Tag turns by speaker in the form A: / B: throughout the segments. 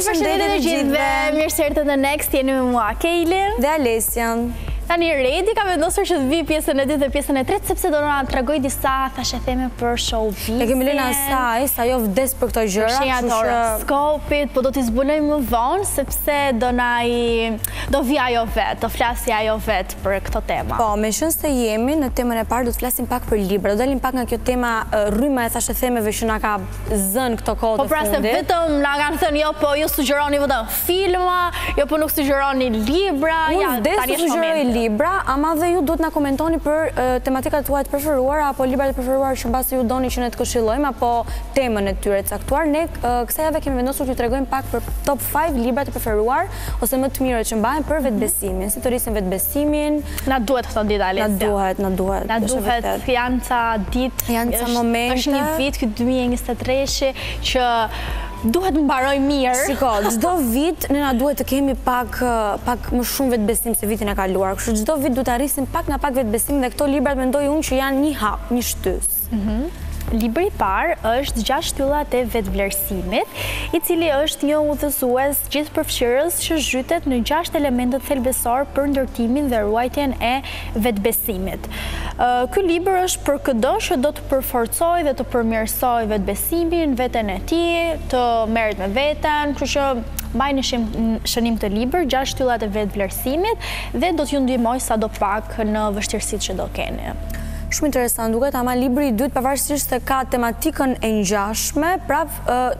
A: Përshëndetje të gjithëve. Mirë se erdhët në Next. Jeni me mua Keilin
B: dhe Alesian.
A: Tani Redi ka vendosur që të vi pjesën e dytë dhe pjesën e tretë sepse do na tregoj disa thashetheme për show
B: E kemi lënë asaj, se ajo vdes për këto gjëra,
A: kështu që... Fsheja horoskopit, po do t'i zbulojmë më vonë, sepse do na i... do vijë ajo vetë, do flasë ajo vetë për këto tema.
B: Po, me qenë se jemi në temën e parë, do të flasim pak për libra, do të dalim pak nga kjo tema rryma e thashethemeve që na ka zënë këto kohë
A: të fundit. Po pra, se vetëm na kanë thënë, jo, po ju sugjeroni vetëm filma, jo po nuk sugjeroni libra,
B: ja tani është momenti. Unë vdes të sugjeroj libra, ama dhe ju duhet të na komentoni për tematikat tuaj të preferuara apo librat e preferuar që mbase ju doni që ne të këshillojmë apo temën e tyre të caktuar. Ne kësaj jave kemi vendosur t'ju tregojmë pak për top five librat e preferuar ose më të mirët që mbahen për vetëbesimin, si të rrisim vetëbesimin.
A: Na duhet këto ditë Alesia.
B: Na duhet, na duhet.
A: Na duhet, janë ca ditë,
B: janë ca momente,
A: është një vit ky dy mijë e njëzet e tre-shi që Duhet mbarojë mirë.
B: Shiko, çdo vit ne na duhet të kemi pak më shumë vetëbesim se vitin e kaluar. Kështu çdo vit duhet ta rrisim pak nga pak vetëbesim dhe këto librat mendoj unë që janë një hap, një shtysë.
A: Mhm. Libri i parë është gjashtë shtyllat e vetëvlerësimit, i cili është një udhëzues gjithëpërfshirës që zhytet në gjashtë elementet thelbësore për ndërtimin dhe ruajtjen e vetëbesimit. Ky libër është për këdo që do të përforcojë dhe të përmirësojë vetëbesimin, veten e tij, të merret me veten, kështu që mbajeni shënim këtë libër, gjashtë shtyllat e vetëvlerësimit dhe do t'ju ndihmojë sadopak në vështirësitë që do keni.
B: Shumë interesant duket, ama libri i dytë pavarësisht se ka tematikën e ngjashme, prap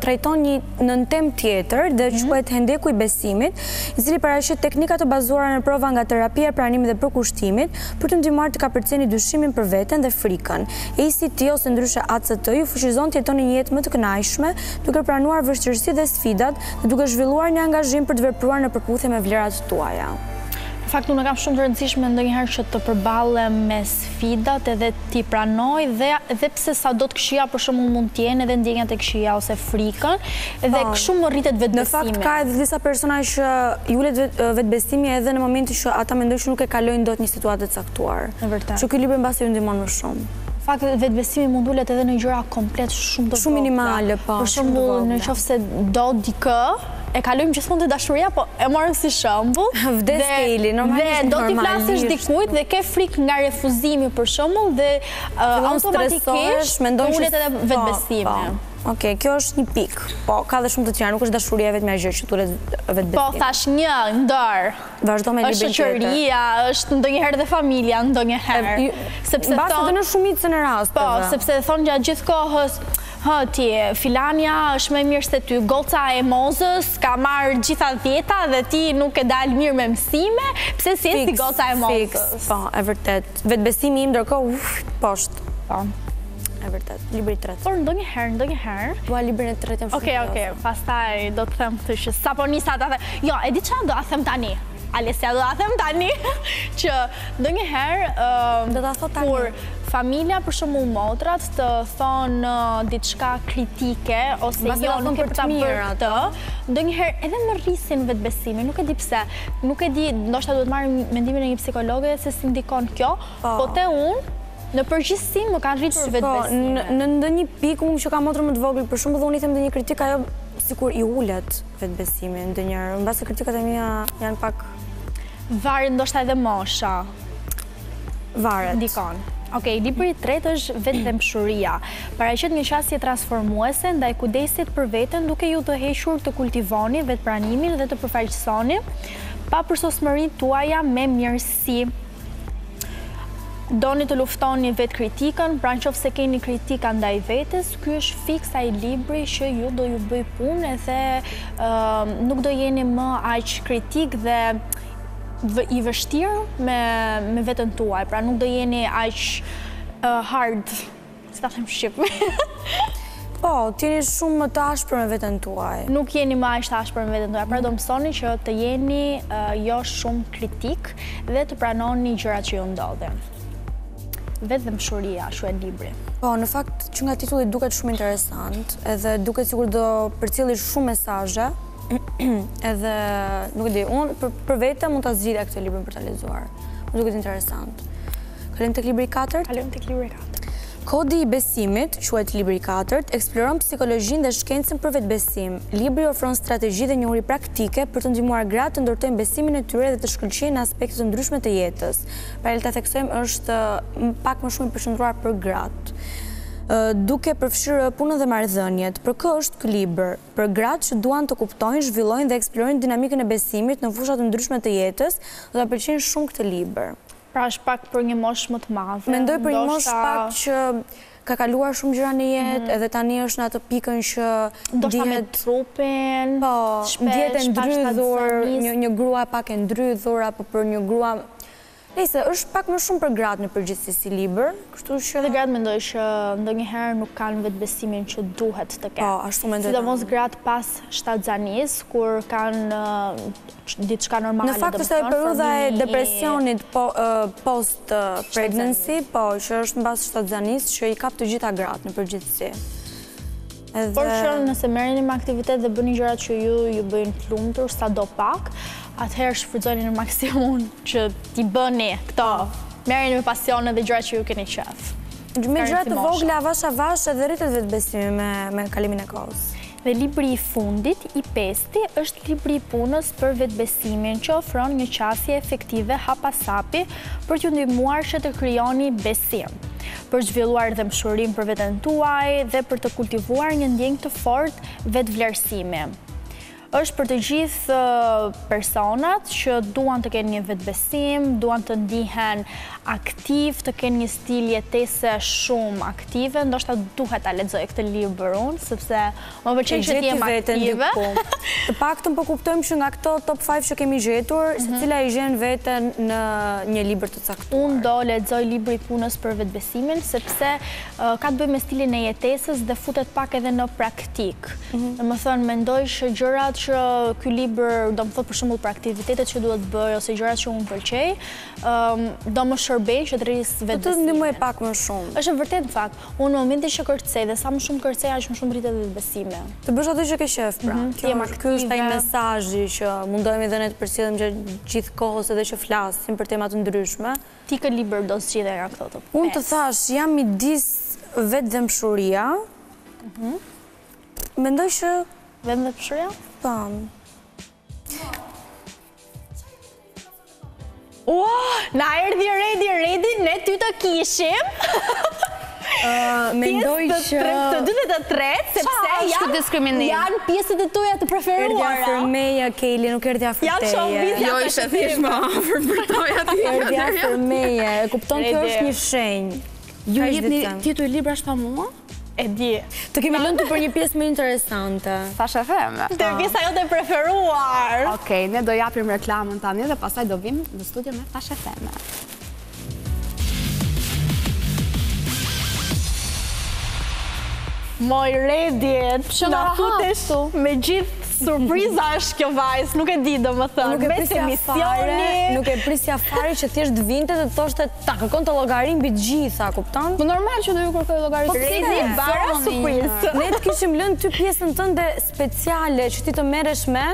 B: trajton një nëntemë tjetër dhe mhm. quhet hendeku i besimit, i cili paraqet teknika të bazuara në prova nga terapia e pranimit dhe përkushtimit, për të ndihmuar të kapërceni dyshimin për veten dhe frikën. E si ti ose ndryshe ACT ju fuqizon të jetoni një jetë më të kënaqshme, duke pranuar vështirësi dhe sfidat dhe duke zhvilluar një angazhim për të vepruar në përputhje me vlerat tuaja.
A: Në fakt unë e kam shumë të rëndësishme ndonjëherë që të përballem me sfidat edhe t'i pranoj edhe pse sado të këqija për shembull mund të jenë edhe ndjenjat e këqija ose frikën dhe kshu më rritet vetëbesimi.
B: Në fakt ka edhe disa persona që i ulet vetëbesimi edhe në momentin që ata mendojnë që nuk e kalojnë dot një situatë të
A: caktuar. E vërtetë.
B: Që ky libër mbase ju ndihmon më shumë.
A: Në fakt vetëbesimi mund të ulet edhe në gjëra komplet shumë të
B: vogla. Shumë minimale
A: po. Për shembull në qoftë se do dikë e kalojmë gjithmonë te dashuria, po e morëm si shembull.
B: Vdes stili, normalisht, normalisht.
A: Dhe do t'i flasësh dikujt dhe ke frikë nga refuzimi për shembull dhe automatikisht të ulet edhe po, vetëbesimi. Po.
B: Ok, kjo është një pikë, po ka dhe shumë të tjera, nuk është dashuria e vetmja gjë që të ul vetëbesimin.
A: Po, thashë një, ndër,
B: Vazhdo me
A: librin tjetër. Është shoqëria, është ndonjëherë dhe familja, ndonjëherë. Sepse
B: thonë... Mbase dhe në shumicën e rasteve.
A: Po, sepse thonë gjatë gjithë kohës, hë, ti, filanja është më e mirë se ty, goca e Mozës ka marrë gjitha dhjeta dhe ti nuk ke dalë mirë me mësime, pse s'je si goca e Mozës.
B: Fiks, fiks, po, e vërtetë. Vetëbesimi im, ndërkohë, uff, poshtë.
A: Po.
B: E vërtetë, libri i tretë.
A: Por ndonjëherë, ndonjëherë.
B: Po librin e tretë jam
A: shumë. Okej, okej. Pastaj do të them këtë që sapo nisa ta them. Jo, e di çfarë do ta them tani. Alesja do ta them tani që ndonjëherë
B: do ta thotë tani.
A: Kur familja për shembull motrat të thonë diçka kritike ose Basi jo nuk e ke bërë atë, ndonjëherë edhe më rrisin vetëbesimin, nuk e di pse. Nuk e di, ndoshta duhet të marrim mendimin e një psikologe se si ndikon kjo, po, po te unë Në përgjithësi më kanë rritur vetëbesimin. Shiko,
B: në ndonjë pikë, unë që kam motër më të vogël, për shembull dhe unë i them dhe një kritikë, ajo sikur i ulet vetëbesimi ndonjëherë, mbase kritikat e mia janë pak...
A: Varet, ndoshta edhe mosha.
B: Varet.
A: Ndikon. Ok, libri i tretë është Vetëdhembshuria. Paraqet një qasje transformuese, ndaj kujdesit për veten, duke ju udhëhequr të kultivoni vetëpranimin dhe të përfaqësoni, papërsosmërinë tuaja me mirësi. Doni të luftoni vetëkritikën, pra në qoftë se keni kritika ndaj vetes, ky është fiks ai libri që ju do ju bëjë punë edhe nuk do jeni më aq kritik dhe i vështirë me veten tuaj, pra nuk do jeni aq hard Si ta them shqip.
B: Po, të jeni shumë më të ashpër me veten tuaj.
A: Nuk jeni më aq të ashpër me veten tuaj, pra do mësoni që të jeni jo shumë kritikë dhe të pranoni gjërat që ju ndodhin. Vetëdhembshuria quhet libri.
B: Po, në fakt, që nga titulli duket shumë interesant, edhe duket sikur do përcjellë shumë mesazhe, edhe, nuk e di, unë për vete mund ta zgjidhja këtë librin për ta lexuar. Duket interesant. Kalojmë tek libri i
A: katërt? Kalojmë tek libri i katërt.
B: Kodi i besimit, quhet libri i katërt, eksploron psikologjinë dhe shkencën për vetëbesim. Libri ofron strategji dhe njohuri praktike për të ndihmuar gratë të ndërtojnë besimin e tyre dhe të shkëlqejnë në aspekte të ndryshme të jetës. Pra le ta theksojmë është mm, pak më shumë i përqendruar për gratë duke përfshirë punën dhe marrëdhëniet. Për kë është ky libër? Për gratë që duan të kuptojnë, zhvillojnë dhe eksplorojnë dinamikën e besimit në fusha të ndryshme të jetës, do ta pëlqejnë shumë këtë libër.
A: Pra është pak për një moshë më të madhe?
B: Mendoj për një moshë pak që ka kaluar shumë gjëra në jetë, edhe tani është në atë pikën që
A: ndjehet... Ndoshta me trupin,
B: po, shpesh, e ndrydhur, një grua pak e ndrydhur, apo për një grua... Nëjse, është pak më shumë për gratë në përgjithësi si libër,
A: kështu që... Dhe gratë mendoj që ndonjëherë nuk kanë vetëbesimin që duhet të kemë.
B: Po, ashtu mendoj
A: tamam. Sidomos gratë pas shtatzënisë, kur kanë diçka normale.
B: Në fakt është periudha e depresionit post pregnancy, po, që është mbas shtatzënisë që i kap të gjitha gratë në përgjithësi.
A: Por që nëse merreni me aktivitet dhe bëni gjërat që ju ju bëjnë të lumtur sado pak, atëherë shfrytëzoni në maksimum që t'i bëni këto. Merreni me pasione dhe gjërat që ju keni qejf.
B: Me gjëra të vogla avash avash edhe rritet vetëbesimi me kalimin e kohës.
A: Dhe libri i fundit, i pesti, është libri i punës për vetëbesimin, që ofron një qasje efektive hap pas hapi për t'ju ndihmuar që të krijoni besim, për të zhvilluar dhembshurinë për veten tuaj dhe për të kultivuar një ndjenjë të fortë vetëvlerësimi. Është për të gjithë personat që duan të kenë një vetëbesim, duan të ndihen aktivë, të kenë një stil jetese shumë aktiv. aktive, ndoshta duhet ta lexoj këtë libër unë, sepse më pëlqen që të jem aktive.
B: Të paktën po kuptojmë që nga këto top 5 që kemi gjetur, mhm. se cila i gjen veten në një libër të caktuar.
A: Unë do lexoj libri i punës për vetëbesimin, sepse ka të bëjë me stilin e jetesës dhe futet pak edhe në praktikë. Mhm. Domethënë, mendoj që gjërat që ky libër, do më thotë për shembull për aktivitetet që duhet të bëj, ose gjërat që unë për qejf, do më shërbejë që të rris po
B: vetëbesimin. Të të ndihmojë pak më shumë.
A: Është e vërtetë në fakt, unë në momentin që kërcej dhe sa më shumë kërcej, aq më shumë rritet dhe vetëbesimi.
B: Të bësh ato që ke qejf, pra. Mhm, kjo është kjo është ai mesazhi që mundohemi dhe ne të përcjellim gjatë gjithë kohës edhe që flasim për tema të ndryshme.
A: Ti kë libër do zgjidhje nga këto të pesë?
B: Unë të thashë, jam e idesë vetëdhembshuria. Mhm. Mendoj që...
A: Vetëdhembshuria?
B: Tamam.
A: Po. Na erdhi Redi, Redi, ne ty të kishim.
B: Mendoj që...
A: Pjesës së tretë, të dy dhe të tretë, sepse janë, janë pjesët e tuja të preferuara.
B: Erdi afër meje, Kejli, nuk erdi afër teje.
A: Janë shumë vizja
C: jo, të shëtë thishë më afër për toja
B: të jetë. Erdi afër meje, e kupton kjo është një shenjë.
C: Ju jepni tituj libra shpa mua?
A: E di.
B: Të kemi lënë ty për një pjesë më interesante.
C: Thashetheme.
A: Te pjesa jote e preferuar.
C: Okej, ne do japim reklamën tani dhe pastaj do vijmë në studio me thashetheme.
A: Moj Redi, u fute me gjithë surpriza është kjo vajzë, nuk e di
B: domethënë, me se misioni. Nuk e prisja fare që thjesht vinte dhe të thoshte Të kërkonte llogari mbi të gjitha, kupton?
C: Po normal që do ju kërkoj llogari.
A: Po pse ne bëra surprizë?
B: Ne të kishim lënë ty pjesën tënde speciale që ti të merresh me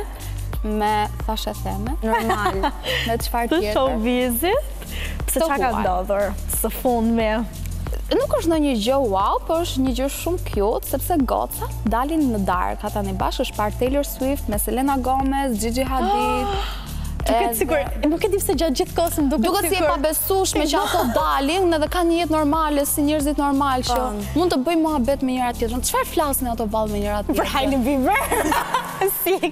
C: me thashetheme.
B: Normal.
C: Me çfarë tjetër?
A: Të showbizit. Pse ça ka ndodhur? Së fundmi.
C: Nuk është ndonjë gjë wow, po është një gjë shumë cute, sepse gocat dalin në darkë, tani bashkë është parë Taylor Swift me Selena Gomez, Gigi Hadid,
A: Duket sikur, nuk e di pse gjatë gjithë kohës më duket
C: sikur. Duket si e pabesueshme që ato dalin dhe kanë një jetë normale si njerëzit normal që po. mund të bëjnë muhabet me njëra tjetrën. Çfarë flasin ato vallë me njëra tjetrën?
A: Për Hailey Bieber. Si
B: e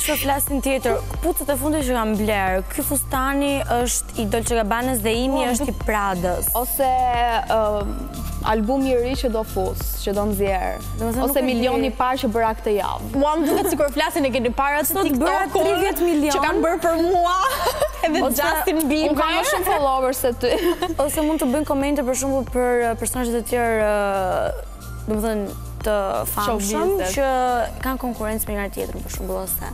B: Çfarë flasin tjetër? Këpucët e fundit që kam blerë, ky fustani është i Dolce Gabbana dhe imi po, është i Prada.
C: Ose albumi i ri që do fus, që do nxjerr. Ose milioni i parë që bëra këtë javë.
A: Mua më duket sikur flasin e keni parë
B: atë TikTok-un
A: që kanë bërë për mua edhe Justin Bieber.
C: Unë kam më shumë followers se ty.
B: Ose mund të bëjnë komente për shembull për uh, personazhe të tjerë, uh, domethënë të famshëm, që kanë konkurrencë me njëra tjetrën për shembull ose.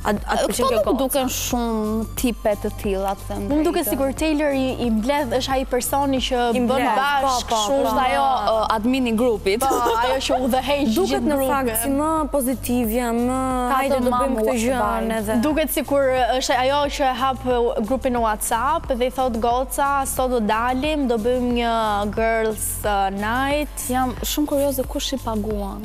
C: Këto nuk
B: më
C: duken shumë tipe të tila të them
A: të drejtën. Më
C: duket
A: sikur Taylor i mbledh është ai personi që
B: i mbledh po,
A: bashkë
B: po,
A: shumë.
C: Është po. ajo uh, admini i grupit.
A: Po, ajo që udhëheq gjithë grupin.
B: Duket në fakt si më pozitivja, më hajde
C: të
B: bëjmë këtë
C: gjënë
B: edhe.
A: Duket sikur është ajo që e hap grupin në Whatsapp dhe i thotë goca, sot do dalim, do bëjmë një girls uh, night.
C: Jam shumë kurioze kush i paguan.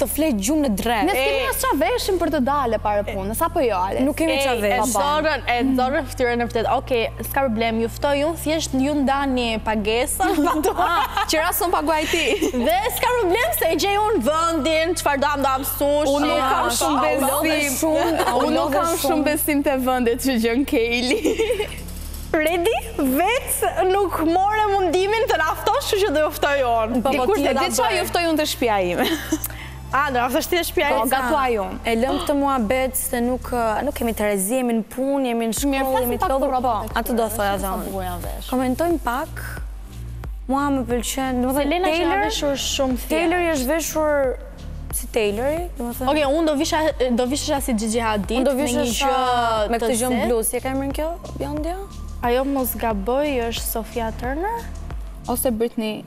A: të
B: flejë gjumë në drekë.
C: Ne s'kemi as ça veshim për të dalë para punës, apo jo Ales?
B: Nuk kemi ça
A: veshim.
B: E
A: nxorën, e nxorën fytyrën e vërtetë. Ok, s'ka problem, ju ftoj unë, thjesht ju ndani pagesën.
C: Që rast unë paguaj ti.
A: Dhe s'ka problem se e gjej unë vendin, çfarë do anda mësush.
C: Unë nuk kam shumë besim. Unë nuk kam
B: shumë
C: besim te vendet që gjen Kejli.
A: Redi, vetë nuk more mundimin të na ftosh, kështu që do ju ftoj unë.
B: Po po ti e
C: di
B: çfarë
C: ju ftoj unë te shtëpia ime.
A: A do na ftosh ti te shtëpia jote?
C: Po gatuaj unë.
B: E lëmë këtë muhabet se nuk nuk kemi terezi, jemi në punë, jemi në shkollë, jemi të lodhur, po, atë do thoja dhe unë. Komentojmë pak. Mua më pëlqen,
A: domethënë
B: Taylor, Taylori është veshur Si Taylori, domethënë...
A: Oke, unë do vishesha, do vishesha si Gigi Hadid,
B: unë do vishesha
A: me një gjë të
B: Me këtë
A: gjënë
B: blu, si e ka emrin kjo, bjondja?
A: Ajo mos gaboj është Sophie Turner?
C: Ose Britney.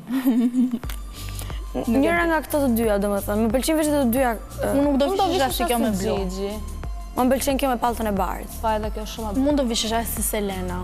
B: Njëra nga këto të dyja, domethënë. Më pëlqen veshja te dyja.
A: Unë nuk do vishesha si kjo me blu.
B: Më pëlqen kjo me pallton e bardhë.
A: Po
C: po, edhe
B: kjo shumë... Unë
A: do vishesha
B: si
A: Selena.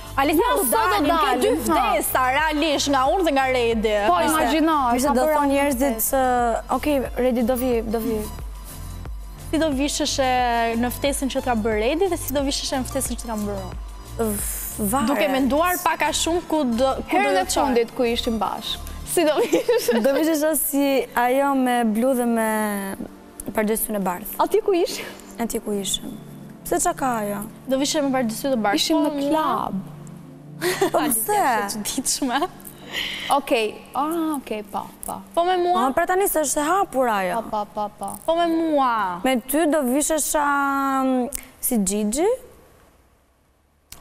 C: Alisa,
A: o,
C: sot do
A: dalim, ke dy ftesa, realisht, nga unë dhe nga Redi.
C: Po,
B: imagino, se po thonë njerëzit, okej, Redi do vi, do vi.
A: Si do visheshe në ftesën që të ka bërë Redi dhe si do visheshe në ftesën që të kam bërë unë? Duke menduar pak a shumë ku do...
C: Herën e fundit ku ishim bashkë. Si do visheshe?
B: Do vishesha si ajo me blu dhe me Pardesyn e bardhë.
C: Atje ku ishim?
B: Atje ku ishim. Pse ça ka ajo?
A: Do visheshe me pardesy të bardhë.
C: Ishim në
A: pab,
C: klab.
B: Po pse?
A: Çuditshme.
C: Okej, ah, okej, po, po.
A: Po me mua?
B: Po, pra tani se është e hapur ajo.
C: Po, po, po, po.
A: Po me mua?
B: Me ty do vishesha mm, si Gigi?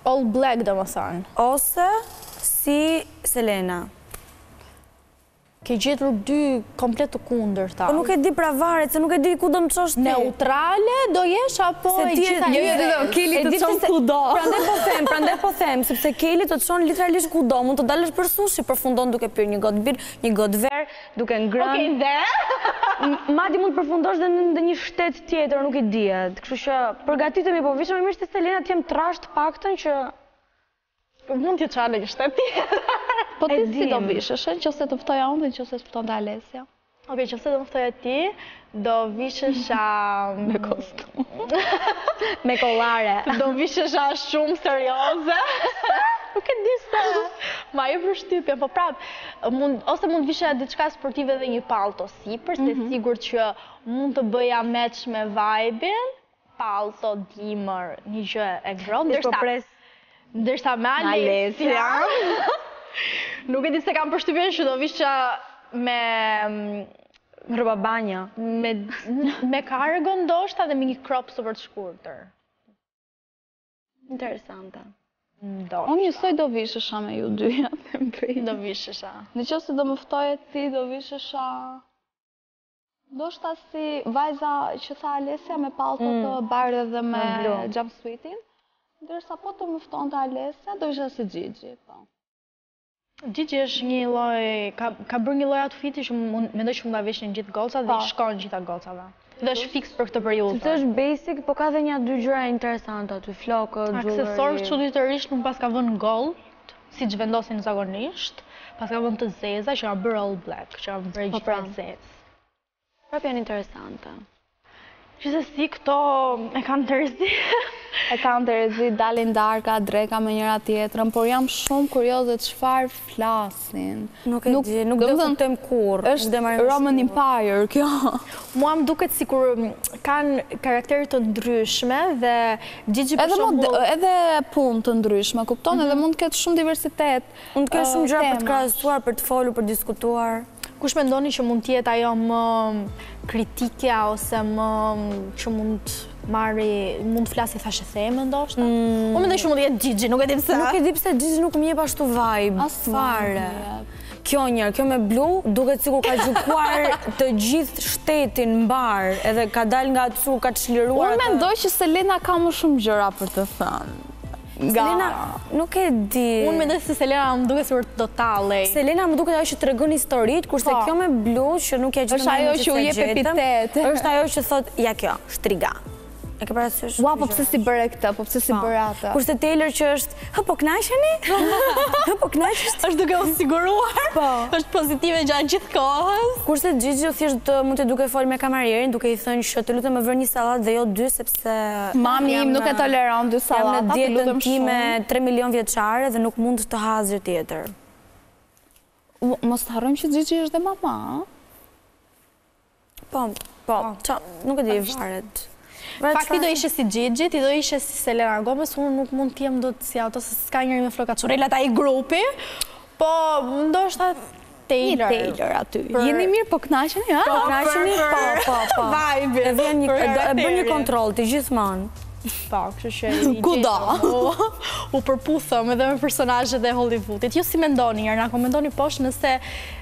A: All black domethënë.
B: Ose si Selena.
A: Ke gjetur dy komplet të kundërta.
B: Po nuk e di pra varet se nuk e di ku do më çosh ti.
A: Neutrale do jesh apo e gjitha
B: e
A: gjitha.
B: Keli të çon kudo. Prandaj po them, prandaj po them, sepse Keli të çon literalisht kudo, mund të dalësh për sushi, përfundon duke pirë një gotë birrë, një gotë verë. duke ngrënë
A: Ok dhe
B: Madje mund të përfundosh dhe në ndonjë shtet tjetër, nuk i dihet. Kështu që përgatitemi po vishemi mirë si Selena të jem trashë të paktën që
A: mund të çaj në një shtet tjetër.
C: Po ti si do visheshe, në qoftë se të ftoja unë dhe në qoftë se të ftonte Alesja?
A: Ok, në qoftë se do më ftoja ti, Do vishesha me kostum.
B: Me kollare.
A: Do vishesha shumë serioze. Nuk e di se. Ma jep përshtypjen, po prapë, ose mund të vishesha diçka sportive dhe një pallto sipër, se mhm. sigurt që mund të bëja meç me vajbin, pallto dimër një gjë e ngrohtë ndërsa po
B: pres
A: ndërsa me Alesia nuk e di se kam përshtypjen që do vishesha me
B: rroba banje
A: me me kargo ndoshta dhe me një krop super të shkurtër
B: interesante
A: Ndoshta.
C: Unë njësoj do vishesha me ju të dyja.
A: Do vishesha.
C: Në qoftë se do më ftoje ti, do vishesha... Ndoshta si vajza që tha Alesja me pallto mm. të bardhë dhe me jumpsuitin. Ndërsa po të më ftonte Alesja, do vishesha si Gigi, po.
A: Gigi është një lloj, ka, ka bërë një lloj outfiti që mendoj që mund ta veshin gjithë gocat dhe
C: po.
A: i shkon gjitha gocave. Dhe është fiks për këtë periudhë.
B: Që është basic, po ka dhe nja dy gjëra interesante, te flokët,
A: gjurë...
B: Aksesorët
A: çuditërisht nuk paska vënë gold, siç vendosin zakonisht, paska vënë të zeza që kanë bërë all black, që kanë bërë gjithë
B: të
A: zezë.
B: Prapë janë interesante.
A: Gjithsesi këto e kanë terezi.
C: E kanë terezi, dalin darka, dreka me njëra tjetrën, por jam shumë kurioze çfarë flasin.
B: Nuk e di, nuk
C: do të
B: kuptojmë kurrë.
C: Është Roman Empire kjo.
A: Mua më duket sikur kanë karaktere të ndryshme dhe Gjigji për shembull.
C: Edhe punë të ndryshme, kupton, edhe mund të ketë shumë diversitet.
B: Mund të
C: ketë
B: shumë gjëra për të krahasuar, për të folur, për të diskutuar.
A: Kush mendoni që mund të jetë ajo më kritikja ose më që mund të marri, mund të flasi thashetheme ndoshta? Mm. Unë mendoj që mund të jetë Gjigji, nuk e di pse.
B: Nuk e di pse Gjigji nuk më jep ashtu vibe.
C: As
B: fare. Kjo njëra, kjo me blu, duket sikur ka gjykuar të gjithë shtetin mbarë, edhe ka dalë nga aty sikur ka çliruar.
C: Unë mendoj që Selena ka më shumë gjëra për të thënë.
B: Selena, nuk e di.
A: Unë mendoj se Selena më duket sikur do ta lej.
B: Selena më duket ajo që tregon historitë, kurse
A: po.
B: kjo me blu që nuk ia gjetëm.
C: Është ajo që u jep epitet.
B: Është ajo që thotë, ja kjo, shtriga. E ke parasysh?
C: Ua, po pse si bëre këtë, po pse si po. bëre atë?
B: Kurse Taylor që është, hë po kënaqeni? Hë po kënaqeni?
A: është duke u siguruar,
B: po.
A: është pozitive gjatë gjithë kohës.
B: Kurse Gjigji thjesht mund të jetë duke folë me kamarierin, duke i thënë që të lutem më vër një sallatë dhe jo dy, sepse...
C: Mami im nuk e toleron dy sallata,
B: jam
C: në
B: dietën time 3 milion vjeçare dhe nuk mund të ha gjë tjetër.
C: Mos të harrojmë që Gjigji është dhe mama, a?
B: Po, po, po. nuk e di i varet.
A: Fakti do ishe si Gjigji, ti do ishe si Selena Gomez, unë nuk mund t'jem dot si ato, se s'ka njeri me flokë kaçurrela te ai grupi, po ndoshta Taylor.
C: Një
A: Taylor
C: aty. Jeni mirë, po kënaqeni, hë?
B: Po kënaqeni, po, po, po.
A: Vibe.
B: E vjen një, e bën një kontrol, të gjithmonë.
A: Po, kështu që i
C: gjithë.
A: Ku do? U përputhëm edhe me personazhet e Hollywoodit. Ju si mendoni, njerëz, na komentoni poshtë nëse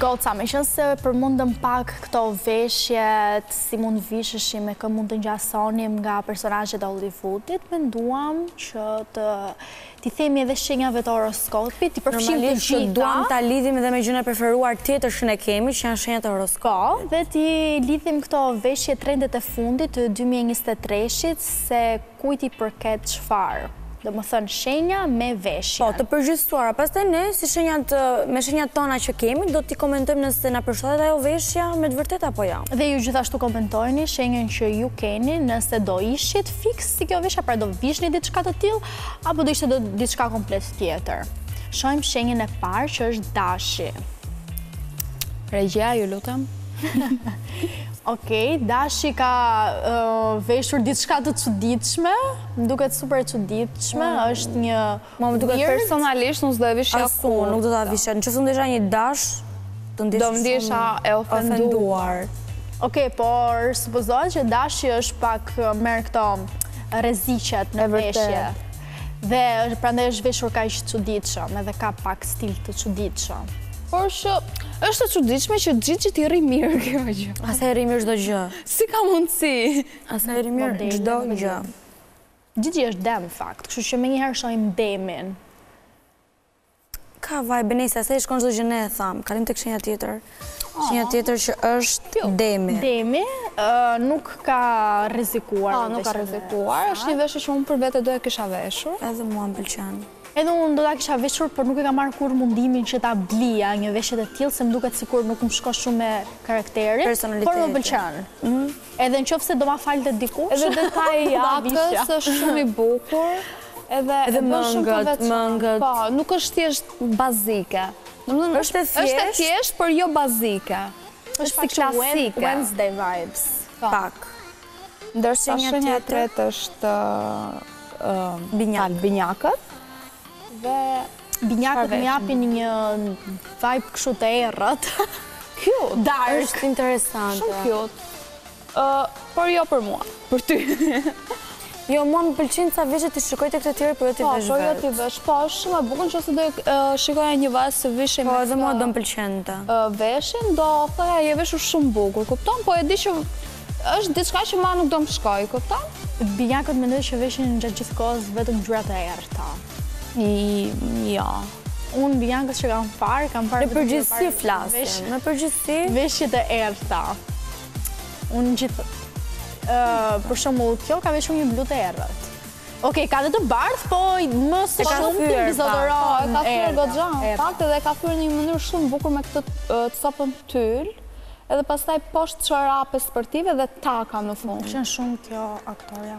A: Goca, meqenëse përmendëm pak këto veshjet, si mund visheshim me kë mund të ngjasonim nga personazhet e Hollywoodit, menduam që t'i themi edhe shenjave të horoskopit, t'i përfshijmë të gjitha.
B: Normalisht, duam të lidhim edhe me gjënë e preferuar tjetër që ne kemi, që janë shenjat e horoskopit.
A: Po, dhe t'i lidhim këto veshjet trendet e fundit të 2023-shit, se Kujt i përket çfarë? Domethënë shenja me veshjen.
B: Po, të përgjithësuara. Pastaj ne si shenjat, me shenjat tona që kemi, do t'i komentojmë nëse na përshtatet ajo veshja me të vërtetë apo jo.
A: Dhe ju gjithashtu komentojeni shenjën që ju keni, nëse do ishit fiks si kjo veshja, pra do vishni diçka të tillë, apo do ishte diçka komplet tjetër. Shohim shenjën e parë që është dashi.
C: Regjia, ju lutem.
A: Okej, Dashi ka veshur diçka të çuditshme, më duket super e çuditshme, mm. është një
B: Më më duket
C: personalisht unë s'do e vishja
B: kurrë, nuk do ta vishja. Nëse do isha një dash, do ndesha
C: Do ndesha e ofenduar.
A: Okej, por supozohet që Dashi është pak merr këto rreziqe në veshje. Dhe prandaj është veshur kaq çuditshëm, edhe ka pak stil të çuditshëm.
C: Por është e çuditshme që Gigit ç'i rri mirë kjo gjë.
B: Asaj i rri mirë çdo gjë.
C: Si ka mundësi?
B: Asaj i rri
A: mirë
B: çdo gjë.
A: Gigi është dem në fakt, kështu që menjëherë shohim demin.
B: Ka vaj Vanesa, se i shkon çdo gjë, ne e thamë. Kalojmë tek shenja tjetër. Shenja tjetër që është Demi.
A: Demi nuk ka rrezikuar.
C: Po, nuk ka rrezikuar. Është një veshje që unë për vete do e kisha veshur.
B: Edhe mua më pëlqen.
A: Edhe unë do ta kisha veshur, por nuk e kam marrë kurrë mundimin që ta blija një veshje të tillë, se më duket sikur nuk më shkon shumë me karakterin.
B: Personalitetin.
A: Por më pëlqen. Edhe në qoftë se do ma falte dikush.
C: Edhe detaji i jakës është shumë i bukur. Edhe e bën shumë të veçantë. Po, nuk është thjesht bazike.
B: Është e thjesht.
C: Është e thjesht, por jo bazike. Është si klasike.
A: Wednesday vibes.
C: Po.
B: Pak.
C: Ndërsa
B: shenja
C: tjetër. Shenja
B: tjetër
C: është binjakët. Binjakët. Dhe
A: Binjakët më japin një vibe kështu të errët.
C: Cute.
A: Dark.
B: Është interesante.
C: Shumë cute. Por jo për mua. Për ty.
B: Jo, mua më pëlqejnë ca veshje t'i shikoj tek të tjerët, por jo
C: t'i
B: vesh vetë.
C: Po, por jo t'i vesh. Po, është shumë e bukur që nëse do shikoja një vajzë të veshur.
B: Po, edhe mua do më pëlqente.
C: Veshin, do thëja je veshur shumë bukur, kupton? Po, e di që është diçka që mua nuk do më shkojë, kupton?
A: Binjakët mendoj që veshin gjithë kohës vetëm ngjyra të
C: errëta. Jo.
A: Unë binjakët që kam parë, kam parë...
B: Në përgjithësi flasim, në përgjithësi...
A: Veshje të errëta. Unë gjithë... Për shembull, kjo ka veshur një blu të errët. Oke, ka dhe të bardhë, po më së shumti
C: mbizotëron. Ka thyer çdo
A: gjë në
C: fakt edhe ka thyer në një mënyrë shumë bukur me këtë copën tyl. Edhe pastaj poshtë çorape sportive dhe taka në fund.
B: Më shumë kjo
A: aktorja.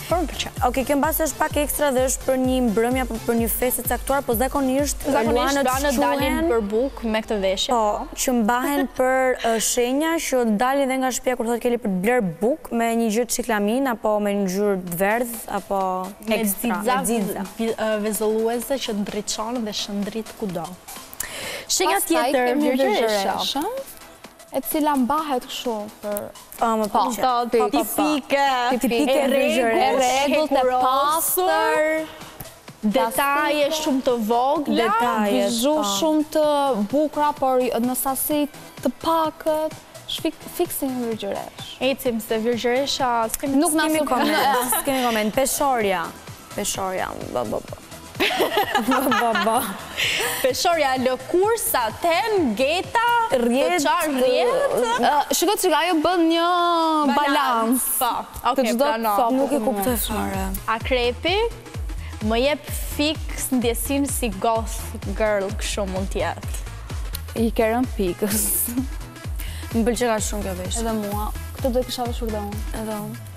A: Po më pëlqen.
B: Okej, kjo mbase është pak ekstra dhe është për një mbrëmje apo për një festë të caktuar, po zakonisht luanët
A: shquhen, dalin për bukë me këtë veshje.
B: Po, po. që mbahen për shenja që dalin dhe nga shtëpia kur thotë keli për të bler bukë me një ngjyrë çiklamin apo me një ngjyrë të verdhë apo ekstra, me xixa.
A: Vezulluese që ndriçon dhe shndrit kudo. Shenja tjetër,
C: virgjëreshë. E cila mbahet kështu për
B: Pa më pa
A: që. Tipike.
B: Tipike
C: rregull
A: të
C: pastër.
A: Detaje shumë të vogla.
B: Detaje.
C: Bizhu
B: po.
C: shumë të bukura, por në sasi të pakët. Fiks si një virgjëreshë.
A: Ecim se virgjëresha s'kemi
B: koment.
C: Nuk
B: ne s'kemi koment. Peshorja. Peshorja. Bë, bë, bë.
A: Peshorja e lëkurë saten geta
C: rrjetë Shiko që ajo bën një balans
A: po,
C: Ç'do
A: të
C: thotë
B: Nuk e kuptoj fare
A: Akrepi Më jep fix ndjesinë si goth girl kështu mund të jetë
C: I ke rënë pikës
B: Më pëlqen shumë kjo veshje
C: Edhe mua Këtë do e kisha veshur dhe unë
B: Edhe unë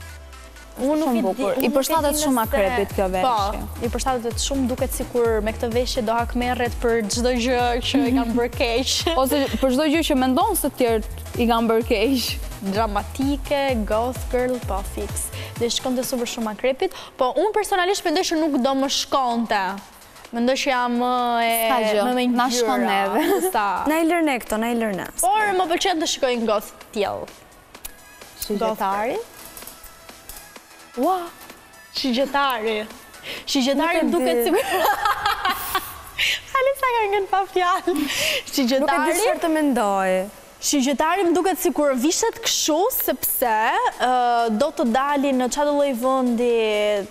C: Shumë bukur. I përshtatet shumë akrepit kjo veshje.
A: Po, i përshtatet shumë duket sikur me këtë veshje do hakmerret për çdo gjë që i kam bërë keq.
C: Ose për çdo gjë që mendon se të tjerët i kanë bërë keq.
A: Dramatike, goth girl, po fix. Dhe i shkonte super shumë akrepit. Po, unë personalisht mendoj që nuk do më shkonte. Mendoj që jam më e...
C: S'ka gjë, na shkon neve.
B: Na i lër ne këto, na i lër ne.
A: Por, më pëlqen ta shikoj në goca të tjera.
C: Shigjetari?
A: Ua, shigjetari. Shigjetari duket sikur... Alisa ka ngelur pa fjalë. Shigjetari...
B: Nuk e di çfarë të mendoj.
A: Shigjetari më duket sikur vishet kështu, sepse do të dali në
B: çfarëdolloj vendi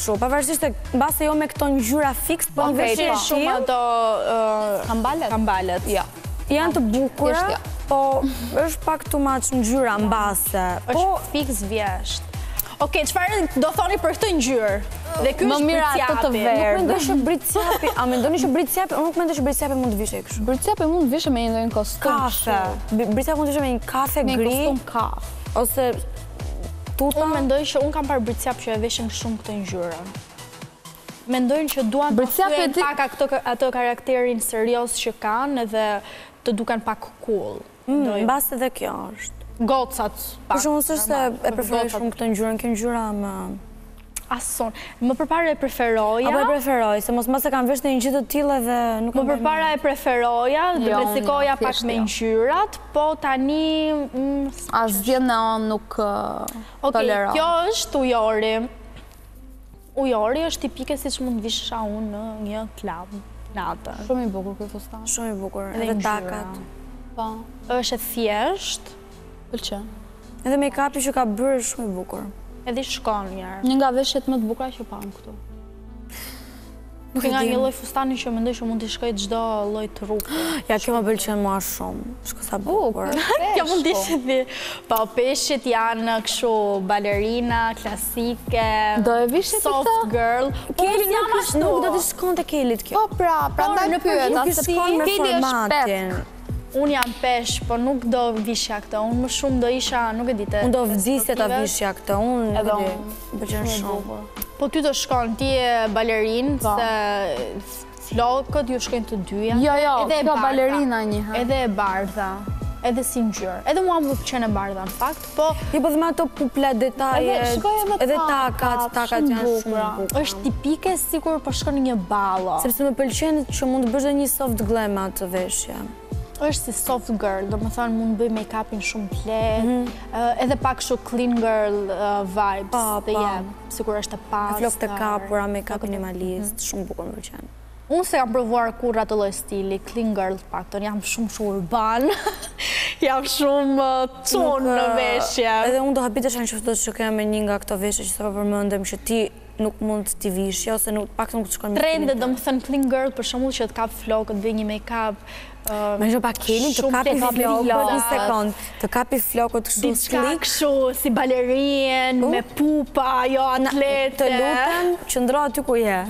B: Kështu, pavarësisht se mbase jo me këto ngjyra fiks, po në veshje e
A: shumë ato
C: kambalet.
A: Kambalet. Jo.
B: Janë të bukura, jo. po është pak të maqë ngjyra mbase. Po
A: është fiks vjeshtë. Ok, çfarë do thoni për këtë ngjyrë? Dhe kjo është bricjapi.
B: Nuk mendoj që bricjapi. A mendoj që bricjapi? Unë nuk mendoj që bricjapi mund të vishej kështu.
C: Bricjapi mund të vishej me ndonjë kostum.
B: Kafe. Bricjapi mund të vishej me një kafe gri. Me
C: kostum kafe.
B: Ose Turta.
A: Unë mendoj që unë kam parë bricjapë që e veshin shumë këtë ngjyrën. Mendoj që duan të thyen pak atë karakterin serioz që kanë dhe të duken pak cool.
B: Mm, mbase edhe kjo është.
A: Gocat
B: pak. Për shembull unë s'e preferoj shumë këtë ngjyrën, kjo ngjyra më
A: Asun. Më përpara e preferoja.
B: Apo e preferoj, se mos mos e kam veshur ndonjë gjë të tillë dhe nuk
A: më bëjmë. Më përpara e preferoja, jo, dhe rrezikoja jo, pak me ngjyrat, po tani...
C: Mm, Asgjë neon nuk uh, toleroj. Ok,
A: kjo është ujori. Ujori është tipike siç mund të vishesha unë në një klab. Natën.
C: Shumë i bukur ky fustan.
B: Shumë i bukur, edhe takat.
A: Po. është e thjeshtë.
C: Pëlqen.
B: Edhe mejkapi që ka bërë është shumë i bukur.
A: Edhe i shkon mirë.
C: Një nga veshjet më të bukura që pamë këtu.
A: Nuk e di, nga një lloj fustani që mendoj që mund t'i shkojë çdo lloj trupi.
B: Ja, kjo më pëlqen mua shumë. Shiko sa bukur.
A: Kjo mund të ishe ti. Pa, po, peshqit janë kështu balerina, klasike,
C: soft girl. Po,
A: Keli nuk
B: është nuk do t'i shkonte Kelit kjo.
C: Po, pra, prandaj pyet.
B: Nuk i shkon me formatin.
A: Unë jam peshk, por nuk do vishja këtë, unë më shumë do isha, nuk e di të...
B: Unë do vdisja ta vishja këtë, unë nuk e di, më pëlqen shumë.
A: Po ty të shkon, ti je balerinë, po. se flokët ju shkojnë të dyja.
C: Jo, jo, kjo balerina njëha.
A: Edhe e bardha, edhe si ngjyrë. Edhe mua më pëlqen e bardha, në fakt. Po,
B: edhe me ato pupla detaje, edhe takat, takat janë shumë të bukura.
A: është tipike sikur po shkon në një ballo.
B: Sepse më pëlqen që mund të bësh edhe një soft glam me atë veshje.
A: është si soft girl, domethënë mund të bëjë make-upin shumë të lehtë, mhm. edhe pak a shumë clean girl vibes domethënë, sikur është e pastër.
B: Me flokë të kapura, make-up minimalist, mhm. shumë bukur më pëlqen.
A: Unë s'e kam provuar kurrë atë lloj stili, clean girl të paktën, jam shumë shumë urban, jam shumë çun në veshje.
B: Edhe unë do habitesha në qoftë se të shikoja me një nga këto veshje që sapo përmendëm që ti nuk mund t'i vishje ose të paktën nuk të shkon
A: me stilimin tënd. Trende, domethënë clean girl për shembull që të kap flokët, bëj një make
B: up, Imagjino pak Kelin të kapi flokët, një sekund, të kapi flokët kështu
A: slik. Diçka kështu, si balerinë, me pupla, jo atlete.
B: Të lutem, qëndro aty ku je.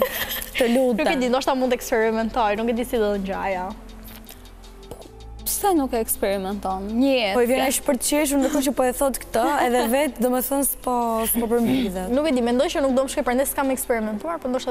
B: Të lutem.
A: Nuk e di, ndoshta mund të eksperimentoj, nuk e di si do ngjaja.
C: Pse nuk e eksperimenton? Një jetë.
B: Po i vjen edhe për të qeshur ndërkohë që po e thotë këtë, edhe vetë domethënë s'po përmbahet.
A: Nuk e di, mendoj që nuk do më shkojë, prandaj s'e kam eksperimentuar, por po
C: ndosht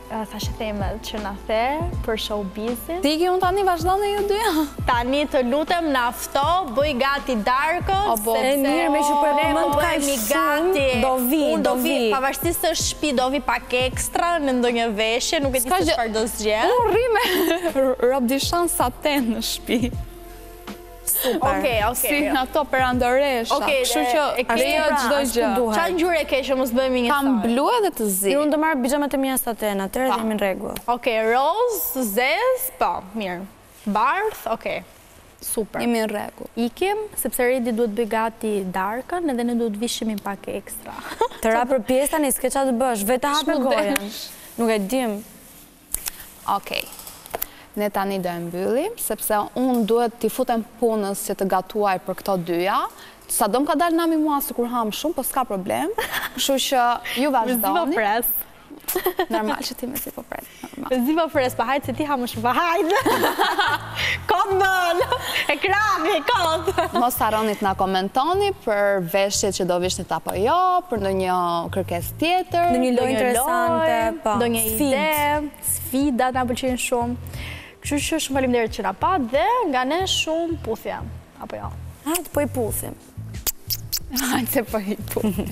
A: Thashethemet që na the për showbizin.
C: Të iki unë tani, vazhdoni ju dyja.
A: Tani të lutem na fto, bëj gati darkën.
B: O bo, e mirë meqë po e përmend kaq shumë, do vi, do vi.
A: Pavarësisht se është shpi do vi pak ekstra me ndonjë veshje, nuk e di se çfarë do zgjedh.
C: Unë rri me robdishan saten në shpi.
B: Super.
A: Oke, oke.
C: Si ato perandoresha.
A: Oke,
C: kështu që e kemi jo pra, çdo gjë.
A: Ça ngjyre e ke që mos bëjmë njësoj?
C: Kam blu edhe të zi.
B: Jo unë do marr pizhamet e mia saten atëherë dhe jemi në rregull.
A: Oke, rozë, zezë, po, mirë. Bardhë, oke. Super.
C: Jemi në rregull.
A: Ikim, sepse Redi duhet bëjë gati darkën edhe ne duhet vishemi pak ekstra.
B: Të ra për pjesë ne, s'ke ça të bësh, vetë hape gojën. Nuk e dim.
C: Okej. Ne tani do e mbyllim, sepse unë duhet t'i futem punës që të gatuaj për këto dyja. Sado më ka dalë nami mua sikur ham shumë, po s'ka problem. Kështu që ju vazhdoni. Mezi po pres. Normal që ti mezi po pres.
A: Mezi po pres, po hajt se ti ha më shumë, po hajt. Kot bën! E krapi, kot!
C: Mos harroni të na komentoni për veshjet që do vishnit apo jo, për ndonjë kërkesë tjetër,
B: ndonjë lojë interesante,
A: ndonjë ide, sfidat na pëlqejnë shumë. Kështu që shumë faleminderit që na patë dhe nga ne shumë puthje, apo jo?
B: Hajde po i puthim.
C: Hajde po i puthim.